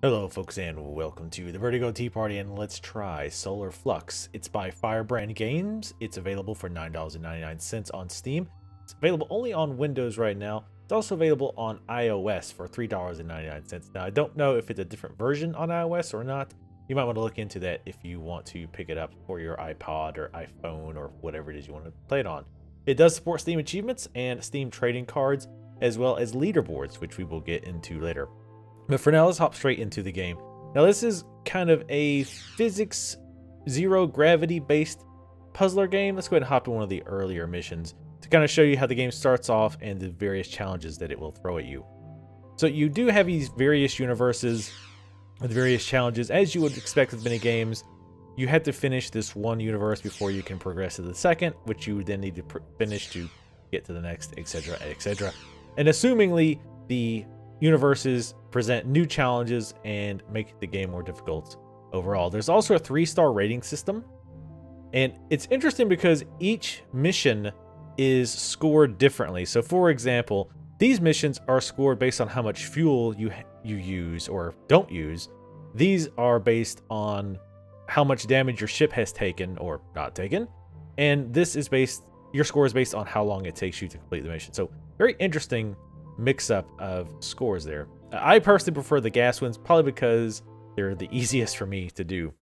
Hello folks and welcome to the Vertigo Tea Party and let's try Solar Flux. It's by Firebrand Games. It's available for $9.99 on Steam. It's available only on Windows right now. It's also available on iOS for $3.99. Now I don't know if it's a different version on iOS or not. You might want to look into that if you want to pick it up for your iPod or iPhone or whatever it is you want to play it on. It does support Steam achievements and Steam trading cards as well as leaderboards, which we will get into later. But for now, let's hop straight into the game. Now, this is kind of a physics zero gravity based puzzler game. Let's go ahead and hop to one of the earlier missions to kind of show you how the game starts off and the various challenges that it will throw at you. So you do have these various universes with various challenges. As you would expect with many games, you have to finish this one universe before you can progress to the second, which you then need to finish to get to the next, etc., etc. And assumingly, the universes present new challenges and make the game more difficult overall. There's also a three star rating system. And it's interesting because each mission is scored differently. So, for example, these missions are scored based on how much fuel you you use or don't use. These are based on how much damage your ship has taken or not taken. And this is based your score is based on how long it takes you to complete the mission. So, very interesting mix up of scores there. I personally prefer the gas ones, probably because they're the easiest for me to do.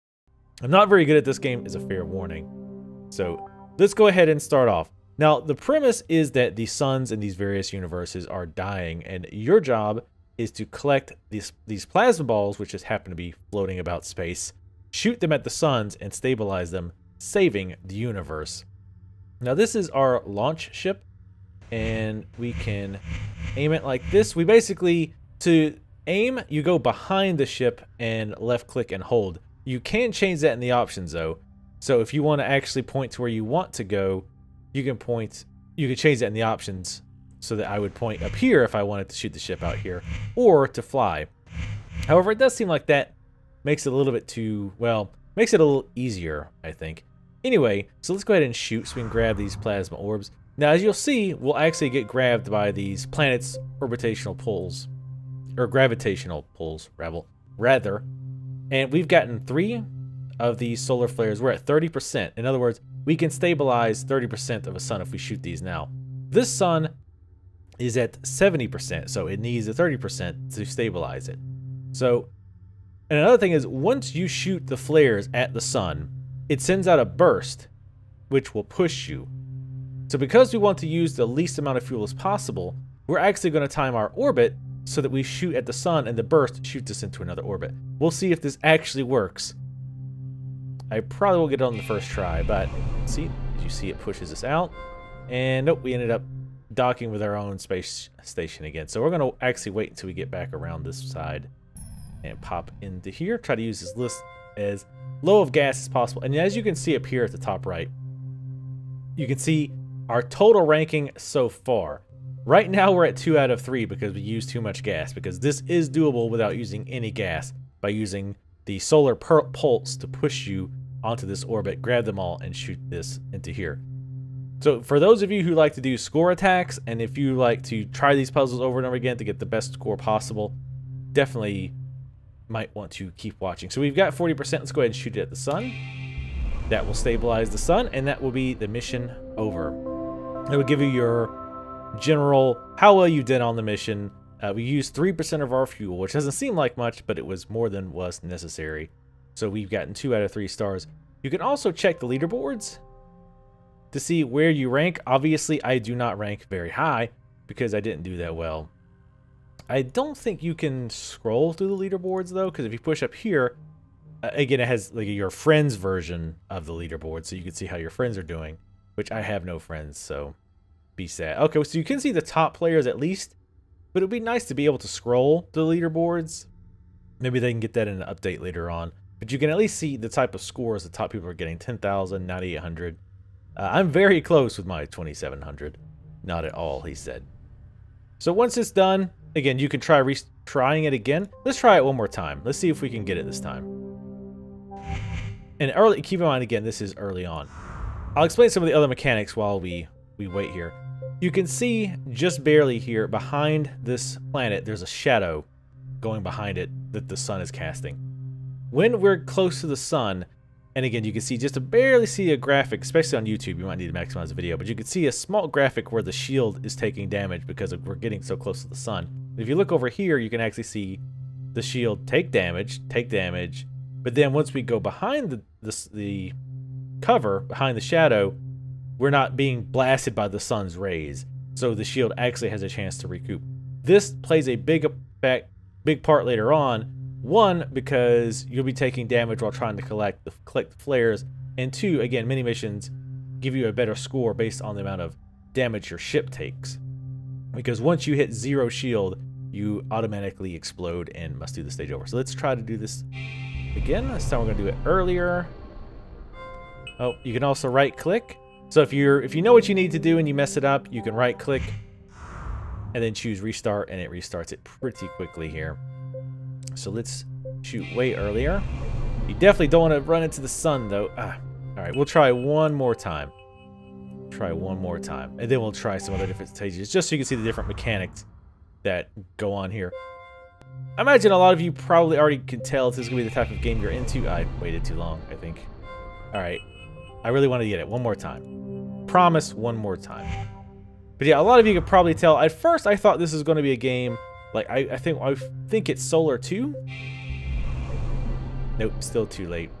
I'm not very good at this game, is a fair warning. So let's go ahead and start off. Now, the premise is that the suns in these various universes are dying, and your job is to collect these, these plasma balls, which just happen to be floating about space, shoot them at the suns, and stabilize them, saving the universe. Now, this is our launch ship, and we can aim it like this. We basically, to aim, you go behind the ship and left click and hold. You can change that in the options though. So if you want to actually point to where you want to go, you can point, you can change that in the options so that I would point up here if I wanted to shoot the ship out here or to fly. However, it does seem like that makes it a little bit too, well, makes it a little easier, I think. Anyway, so let's go ahead and shoot so we can grab these plasma orbs. Now, as you'll see, we'll actually get grabbed by these planets' orbitational pulls, or gravitational pulls, rather. And we've gotten three of these solar flares. We're at 30%. In other words, we can stabilize 30% of a sun if we shoot these now. This sun is at 70%, so it needs a 30% to stabilize it. So, and another thing is, once you shoot the flares at the sun, it sends out a burst, which will push you. So because we want to use the least amount of fuel as possible, we're actually going to time our orbit so that we shoot at the sun and the burst shoots us into another orbit. We'll see if this actually works. I probably will get it on the first try, but see, you see it pushes us out. And nope, we ended up docking with our own space station again. So we're going to actually wait until we get back around this side and pop into here. Try to use this list as low of gas as possible. And as you can see up here at the top right, you can see our total ranking so far. Right now we're at 2 out of 3 because we used too much gas, because this is doable without using any gas by using the solar pulse to push you onto this orbit, grab them all, and shoot this into here. So for those of you who like to do score attacks, and if you like to try these puzzles over and over again to get the best score possible, definitely might want to keep watching. So we've got 40%, let's go ahead and shoot it at the sun. That will stabilize the sun, and that will be the mission over. It would give you your general, how well you did on the mission. Uh, we used 3% of our fuel, which doesn't seem like much, but it was more than was necessary. So we've gotten 2 out of 3 stars. You can also check the leaderboards to see where you rank. Obviously, I do not rank very high because I didn't do that well. I don't think you can scroll through the leaderboards, though, because if you push up here, uh, again, it has like your friends version of the leaderboard, so you can see how your friends are doing which I have no friends, so be sad. Okay, so you can see the top players at least, but it would be nice to be able to scroll the leaderboards. Maybe they can get that in an update later on. But you can at least see the type of scores the top people are getting, 10,000, 9,800. Uh, I'm very close with my 2,700. Not at all, he said. So once it's done, again, you can try trying it again. Let's try it one more time. Let's see if we can get it this time. And early, keep in mind again, this is early on. I'll explain some of the other mechanics while we, we wait here. You can see just barely here behind this planet, there's a shadow. going behind it that the sun is casting. When we're close to the sun, and again, you can see just to barely see a graphic, especially on YouTube, you might need to maximize the video, but you can see a small graphic where the shield is taking damage because we're getting so close to the sun. If you look over here, you can actually see the shield take damage, take damage, but then once we go behind the, the, the cover, behind the shadow, we're not being blasted by the sun's rays. So the shield actually has a chance to recoup. This plays a big effect, big part later on. One, because you'll be taking damage while trying to collect the collect flares, and two, again, mini missions give you a better score based on the amount of damage your ship takes. Because once you hit zero shield, you automatically explode and must do the stage over. So let's try to do this again. This time we're gonna do it earlier. Oh, you can also right click. So if you're if you know what you need to do and you mess it up, you can right click and then choose restart and it restarts it pretty quickly here. So let's shoot way earlier. You definitely don't want to run into the sun though. Ah. All right, we'll try one more time. Try one more time. And then we'll try some other different stages just so you can see the different mechanics that go on here. I imagine a lot of you probably already can tell this is going to be the type of game you're into. I waited too long, I think. All right. I really want to get it one more time. Promise one more time. But yeah, a lot of you could probably tell. At first, I thought this was going to be a game like I, I think I think it's Solar 2. Nope, still too late.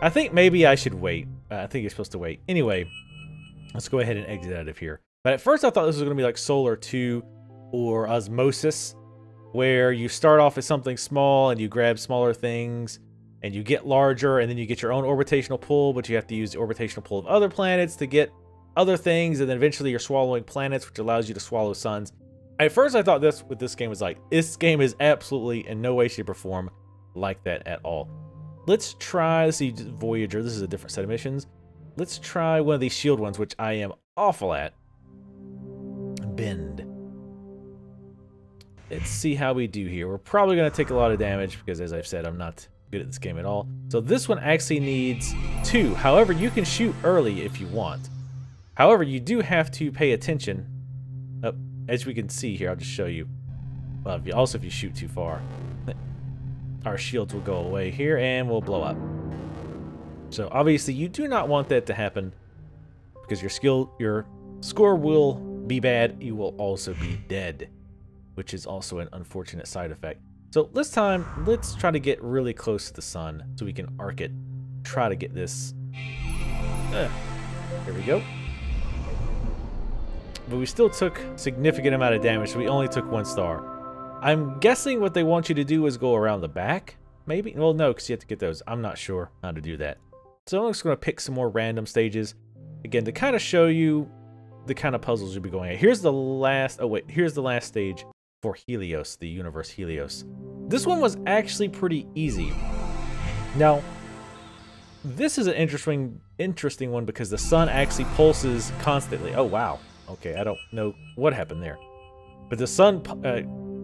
I think maybe I should wait. Uh, I think you're supposed to wait. Anyway, let's go ahead and exit out of here. But at first I thought this was going to be like Solar 2 or Osmosis, where you start off as something small and you grab smaller things and you get larger and then you get your own orbitational pull, but you have to use the orbitational pull of other planets to get other things and then eventually you're swallowing planets, which allows you to swallow suns. At first I thought this with this game was like, this game is absolutely in no way, shape, or form like that at all. Let's try, let's see, Voyager, this is a different set of missions. Let's try one of these shield ones, which I am awful at. Bend. Let's see how we do here. We're probably going to take a lot of damage because, as I've said, I'm not good at this game at all. So this one actually needs two. However, you can shoot early if you want. However, you do have to pay attention. Oh, as we can see here, I'll just show you. Well, if you, also if you shoot too far, our shields will go away here and we'll blow up. So obviously you do not want that to happen because your skill, your score will be bad. You will also be dead, which is also an unfortunate side effect. So this time, let's try to get really close to the sun so we can arc it. Try to get this. Uh, here we go. But we still took significant amount of damage, so we only took one star. I'm guessing what they want you to do is go around the back, maybe? Well, no, because you have to get those. I'm not sure how to do that. So I'm just going to pick some more random stages, again, to kind of show you the kind of puzzles you'll be going at. Here's the last, oh wait, here's the last stage for Helios, the universe Helios. This one was actually pretty easy. Now, this is an interesting interesting one because the sun actually pulses constantly. Oh, wow. Okay, I don't know what happened there. But the sun uh,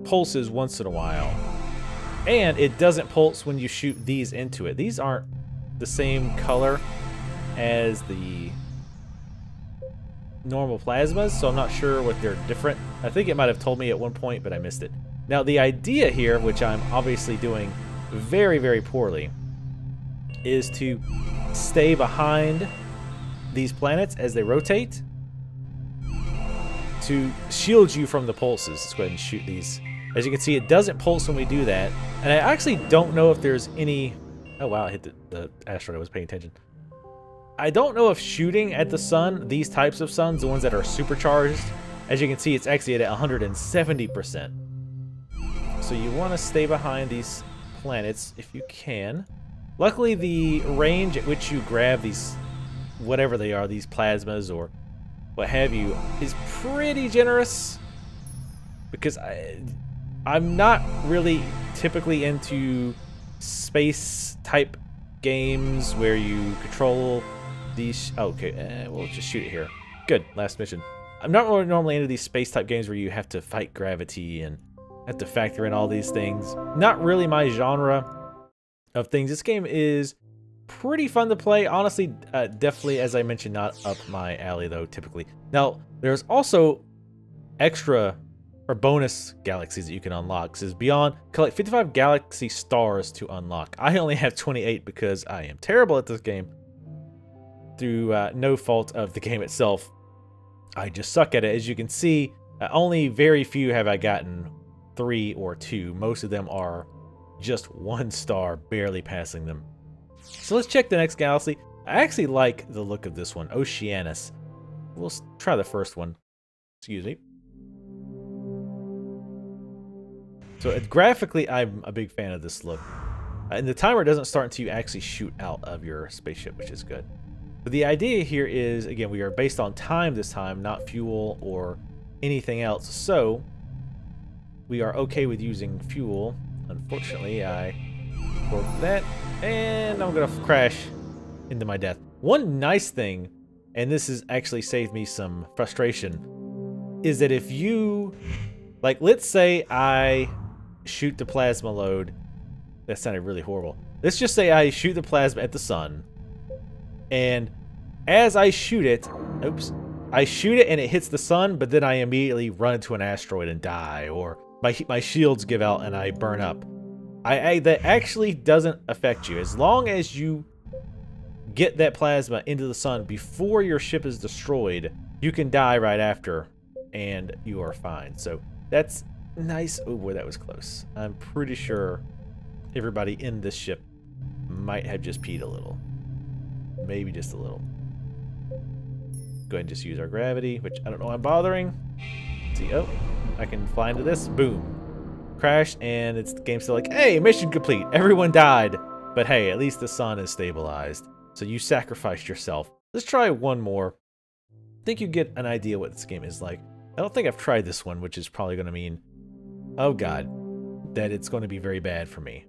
pulses once in a while. And it doesn't pulse when you shoot these into it. These aren't the same color as the normal plasmas, so I'm not sure what they're different. I think it might have told me at one point, but I missed it. Now, the idea here, which I'm obviously doing very, very poorly, is to stay behind these planets as they rotate to shield you from the pulses. Let's go ahead and shoot these. As you can see, it doesn't pulse when we do that. And I actually don't know if there's any... Oh, wow, I hit the, the asteroid. I was paying attention. I don't know if shooting at the sun, these types of suns, the ones that are supercharged, as you can see, it's actually at 170%. So you want to stay behind these planets if you can. Luckily, the range at which you grab these, whatever they are, these plasmas or what have you, is pretty generous. Because I, I'm not really typically into space type games where you control these... Oh, okay, eh, we'll just shoot it here. Good, last mission. I'm not really normally into these space type games where you have to fight gravity and have to factor in all these things. Not really my genre of things. This game is pretty fun to play. Honestly, uh, definitely, as I mentioned, not up my alley though, typically. Now, there's also extra or bonus galaxies that you can unlock. It says beyond, collect 55 galaxy stars to unlock. I only have 28 because I am terrible at this game. Through uh, no fault of the game itself, I just suck at it. As you can see, uh, only very few have I gotten three or two. Most of them are just one star, barely passing them. So let's check the next galaxy. I actually like the look of this one, Oceanus. We'll try the first one. Excuse me. So it, graphically, I'm a big fan of this look. Uh, and the timer doesn't start until you actually shoot out of your spaceship, which is good. But the idea here is, again, we are based on time this time, not fuel or anything else. So we are okay with using fuel. Unfortunately, I broke that, and I'm gonna crash into my death. One nice thing, and this has actually saved me some frustration, is that if you, like, let's say I shoot the plasma load. That sounded really horrible. Let's just say I shoot the plasma at the sun, and as I shoot it, oops, I shoot it and it hits the sun, but then I immediately run into an asteroid and die, or my my shields give out and I burn up. I, I that actually doesn't affect you as long as you get that plasma into the sun before your ship is destroyed. You can die right after, and you are fine. So that's nice. Oh boy, that was close. I'm pretty sure everybody in this ship might have just peed a little, maybe just a little. Go ahead and just use our gravity, which I don't know why I'm bothering. Let's see, oh, I can fly into this. Boom. Crash, and it's the game still like, hey, mission complete. Everyone died. But hey, at least the sun is stabilized. So you sacrificed yourself. Let's try one more. I think you get an idea what this game is like. I don't think I've tried this one, which is probably going to mean, oh god, that it's going to be very bad for me.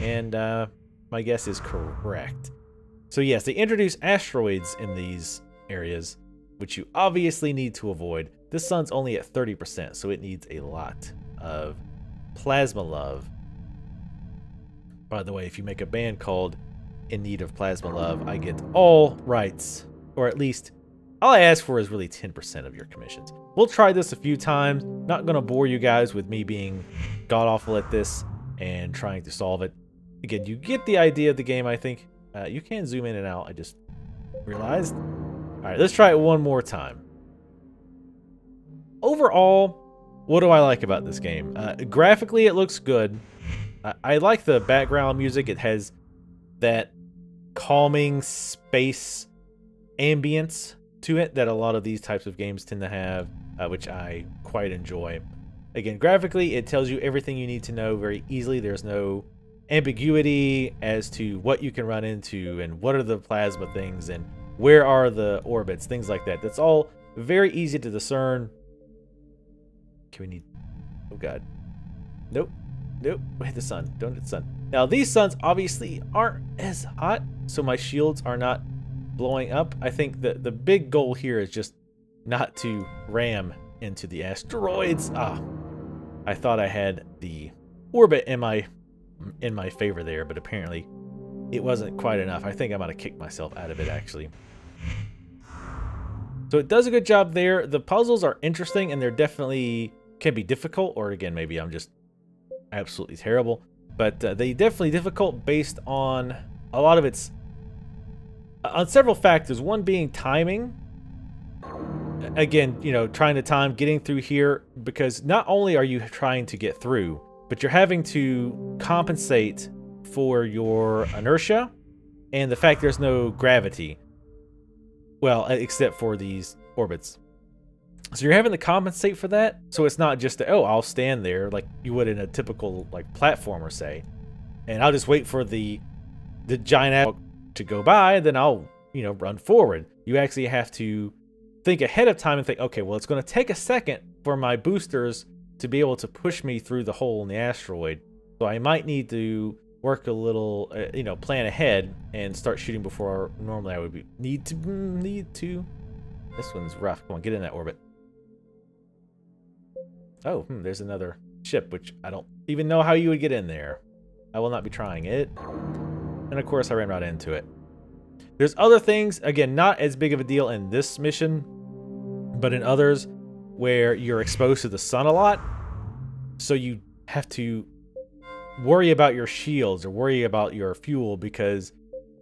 And uh, my guess is correct. So yes, they introduce asteroids in these areas, which you obviously need to avoid. This sun's only at 30%, so it needs a lot of plasma love. By the way, if you make a band called In Need of Plasma Love, I get all rights, or at least all I ask for is really 10% of your commissions. We'll try this a few times. Not going to bore you guys with me being god-awful at this and trying to solve it. Again, you get the idea of the game, I think. Uh, you can zoom in and out, I just realized. Alright, let's try it one more time overall, what do I like about this game? Uh, graphically, it looks good. I, I like the background music. It has that calming space ambience to it that a lot of these types of games tend to have, uh, which I quite enjoy. Again, graphically, it tells you everything you need to know very easily. There's no ambiguity as to what you can run into and what are the plasma things and where are the orbits, things like that. That's all very easy to discern. Can we need... Oh, God. Nope. Nope. Hit the sun. Don't hit the sun. Now, these suns obviously aren't as hot, so my shields are not blowing up. I think the, the big goal here is just not to ram into the asteroids. Ah, I thought I had the orbit in my in my favor there, but apparently it wasn't quite enough. I think I'm gonna kick myself out of it actually. So it does a good job there. The puzzles are interesting and they're definitely can be difficult, or again, maybe I'm just absolutely terrible. But uh, they definitely difficult based on a lot of its on several factors. One being timing. Again, you know, trying to time getting through here because not only are you trying to get through, but you're having to compensate for your inertia and the fact there's no gravity. Well, except for these orbits. So you're having to compensate for that. So it's not just, a, oh, I'll stand there like you would in a typical like platformer, say, and I'll just wait for the the giant to go by, then I'll you know run forward. You actually have to think ahead of time and think, okay, well, it's going to take a second for my boosters to be able to push me through the hole in the asteroid. So I might need to work a little, uh, you know, plan ahead and start shooting before normally I would be need to need to. This one's rough. Come on, get in that orbit. Oh, hmm, there's another ship, which I don't even know how you would get in there. I will not be trying it. And of course, I ran right into it. There's other things, again, not as big of a deal in this mission, but in others, where you're exposed to the sun a lot. So you have to worry about your shields or worry about your fuel because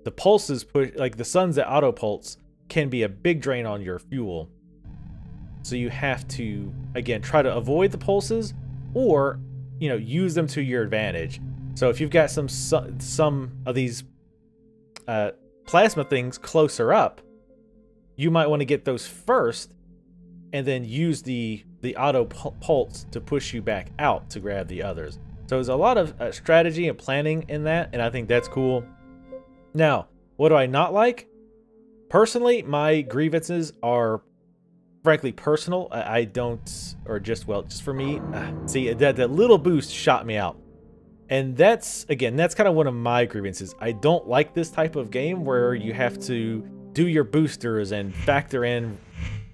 the pulses push like the suns that auto pulse can be a big drain on your fuel. So you have to again try to avoid the pulses or you know use them to your advantage. So if you've got some some of these uh, plasma things closer up, you might want to get those first and then use the the auto pulse to push you back out to grab the others. So there's a lot of uh, strategy and planning in that, and I think that's cool. Now, what do I not like? Personally, my grievances are frankly personal. I, I don't, or just, well, just for me. Uh, see, that, that little boost shot me out. And that's, again, that's kind of one of my grievances. I don't like this type of game where you have to do your boosters and factor in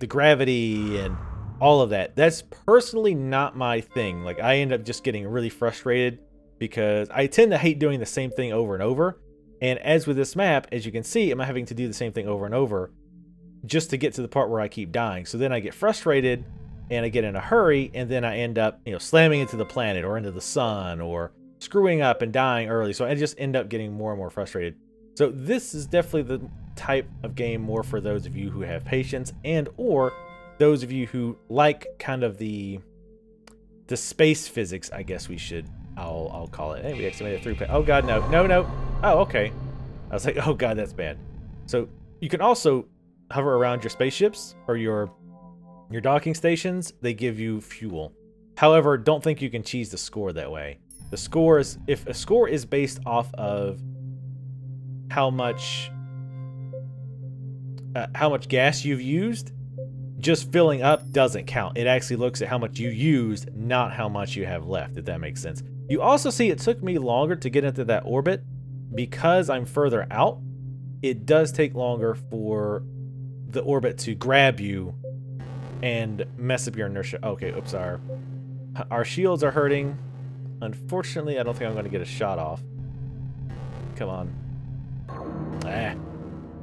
the gravity and all of that. That's personally not my thing. Like, I end up just getting really frustrated because I tend to hate doing the same thing over and over. And as with this map, as you can see, am I'm having to do the same thing over and over just to get to the part where I keep dying. So then I get frustrated and I get in a hurry and then I end up, you know, slamming into the planet or into the sun or screwing up and dying early. So I just end up getting more and more frustrated. So this is definitely the type of game more for those of you who have patience and or those of you who like kind of the the space physics, I guess we should I'll I'll call it. Hey, we activated through. Oh god, no, no, no. Oh, okay. I was like, oh god, that's bad. So you can also hover around your spaceships or your your docking stations. They give you fuel. However, don't think you can cheese the score that way. The score is if a score is based off of how much uh, how much gas you've used, just filling up doesn't count. It actually looks at how much you used, not how much you have left, if that makes sense. You also see it took me longer to get into that orbit because I'm further out. It does take longer for the orbit to grab you and mess up your inertia. Okay, oops, our, our shields are hurting. Unfortunately, I don't think I'm going to get a shot off. Come on. Ah.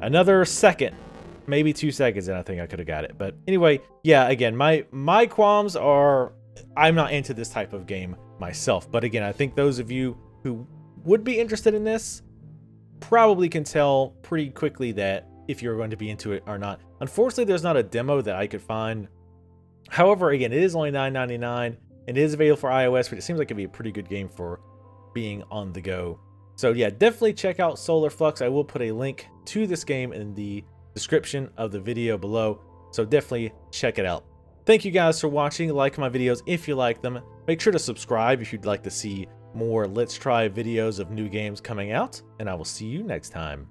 Another second. Maybe two seconds, and I think I could have got it. But anyway, yeah, again, my my qualms are I'm not into this type of game myself. But again, I think those of you who would be interested in this probably can tell pretty quickly that if you're going to be into it or not. Unfortunately, there's not a demo that I could find. However, again, it is only $9.99 and it is available for iOS, but it seems like it'd be a pretty good game for being on the go. So yeah, definitely check out Solar Flux. I will put a link to this game in the description of the video below. So definitely check it out. Thank you guys for watching. Like my videos if you like them. Make sure to subscribe if you'd like to see more Let's Try videos of new games coming out. And I will see you next time.